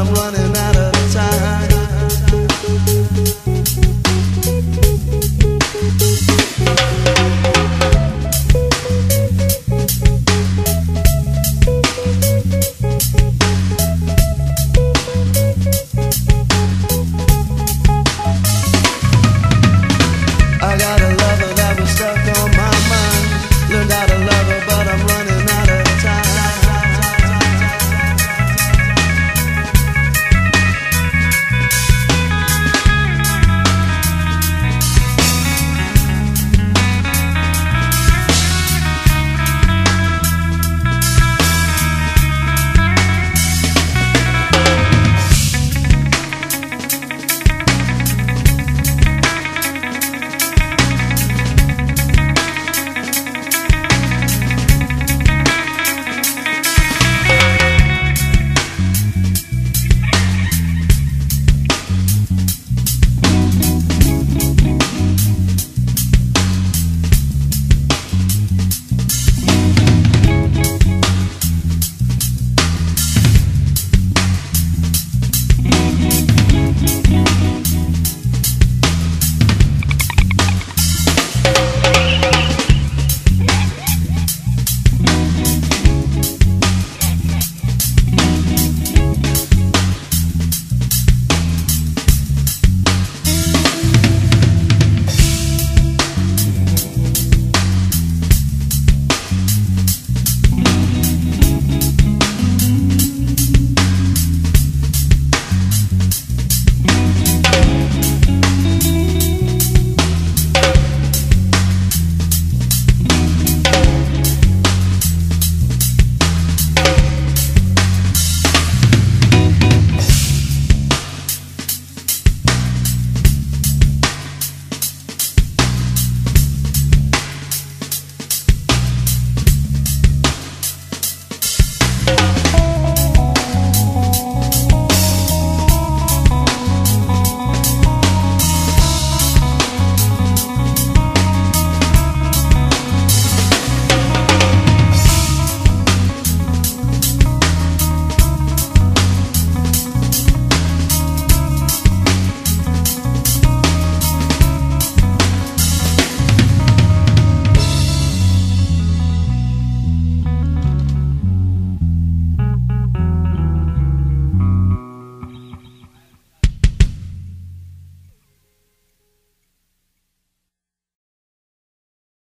I'm running